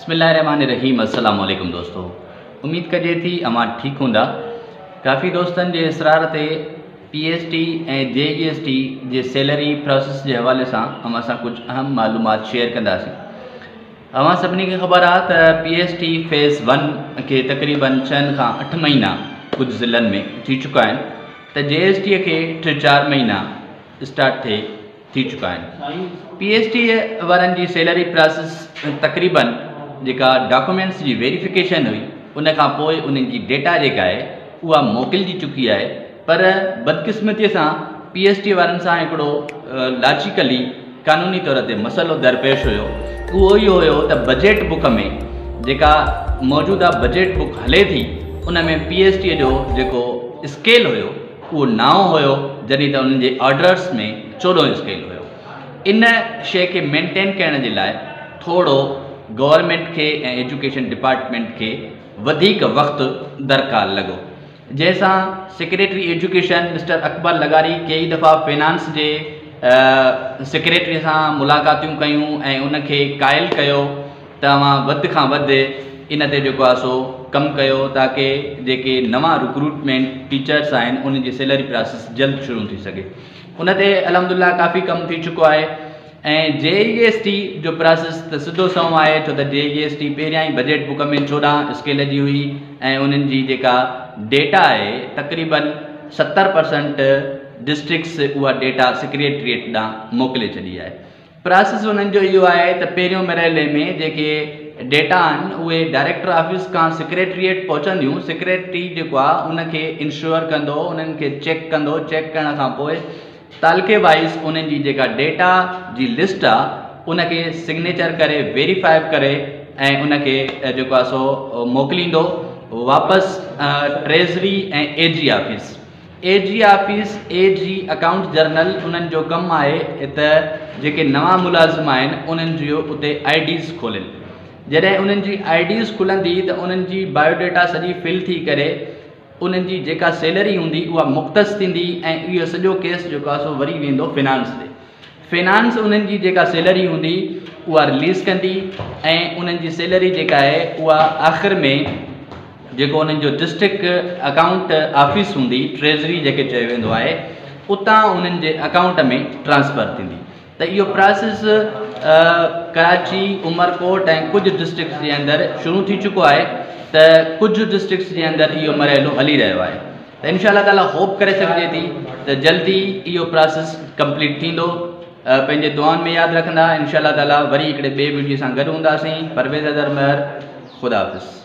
बसमीम अल्लाम दोस्तों उम्मीद कजे थी अमा ठीक हूँ काफ़ी दोस्तन के इसरार से P S T A J E S T J salary process के हवाले से हम असा कुछ अहम मालूम शेयर कदी अवा सभी के खबर आ P S T phase one के तकरीबन छह का अठ महीना कुछ ज़िलन में थी चुका तो जे एस टी के टे चार महीना स्टार्ट थे थी चुका पी एच टी वाली सैलरी प्रोसेस तकरीबन जेका डॉक्यूमेंट्स जी वेरीफिकेशन हुई उन खां पोइ उन्हनि जी डेटा जेका आहे उहा मोकिलिजी चुकी आहे पर बदकिस्मतीअ सां पी एस टी वारनि सां हिकिड़ो लाजिकली कानूनी तौर ते मसइलो दरपेश हुयो उहो इहो हुयो त बजेट बुक में जेका मौजूदा बजेट बुक हले थी उन में पी एस टीअ जो जेको स्केल हुयो उहो नओं हुयो जॾहिं त उन्हनि जे ऑडर्स में चोॾहों स्केल हुयो इन शइ खे मेंटेन करण जे लाइ थोरो गवर्नमेंट के एजुकेशन डिपार्टमेंट के वधीक वक़्तु दरकार लगो जैसा सेक्रेटरी एजुकेशन मिस्टर अकबर लगारी कई दफ़ा फिनांस के सेक्रेटरी से मुलाकात क्यों ए कायल क़ाइल इन सो कम कयो ताकी जेके नवां रिक्रूटमेंट टीचर्स आज उन सैलरी प्रोसेस जल्द शुरू थी सके उन अलहमदुल्ला काफ़ी कम थी चुको है ऐं जे ई एस टी जो प्रोसेस त सिधो सओ आहे छो त जे ई एस टी पहिरियां ई बजट बुक में चोॾहं स्केल जी हुई ऐं उन्हनि जी जेका डेटा आहे तक़रीबन सतरि परसेंट डिस्ट्रिक्स उहा डेटा सेक्रेटरीएट ॾांहुं मोकिले छॾी आहे प्रोसेस उन्हनि जो इहो आहे त पहिरियों मरहले में जेके डेटा आहिनि उहे डायरेक्टर ऑफिस खां सिक्रेटरीएट पहुचंदियूं सिक्रेटरी जेको आहे उनखे इंश्योर कंदो उन्हनि खे चेक कंदो चेक करण खां पोइ तालके वाइज़ उन्हनि जी जेका डेटा जी लिस्ट आहे उनखे सिग्नेचर करे वेरीफाइव करे ऐं उनखे जेको आहे सो मोकिलींदो वापसि ट्रेज़री ऐं A G office A G office A G account journal उन्हनि जो कमु आहे त जेके नवां मुलाज़िम आहिनि उन्हनि जूं उते आईडीस खोलनि जॾहिं उन्हनि जी खुलंदी त उन्हनि जी बायोडेटा सॼी फिल थी करे उन्हनि जी सैलरी हूंदी वह मुख़्तस थींदी ऐं इहो केस जो सो वरी वो फिनांस से फिनांस उन्हनि सैलरी हूंदी उहा रिलीज़ की ऐं सैलरी जेका आहे उहा आख़िर में जेको उन्हनि डिस्ट्रिक्ट अकाउंट ऑफिस हूंदी ट्रेज़री जैसे चयो वेंदो आहे उतां अकाउंट में ट्रांसफर थींदी त इहो प्रोसेस कराची उमरकोट ऐं कुझु डिस्ट्रिक्ट जे अंदरि शुरू थी चुको है त कुझु डिस्ट्रिक्ट्स जे अंदरि इहो मरहलो हली रहियो आहे त इनशा ताला होप करे सघिजे थी त जल्दी इहो प्रोसेस कंप्लीट थींदो पंहिंजे दुआनि में यादि रखंदा इनशा ताला वरी हिकिड़े ॿिए विड़ीअ सां गॾु हूंदासीं परवेज़ अदर महर ख़ुदा हाफ़िज़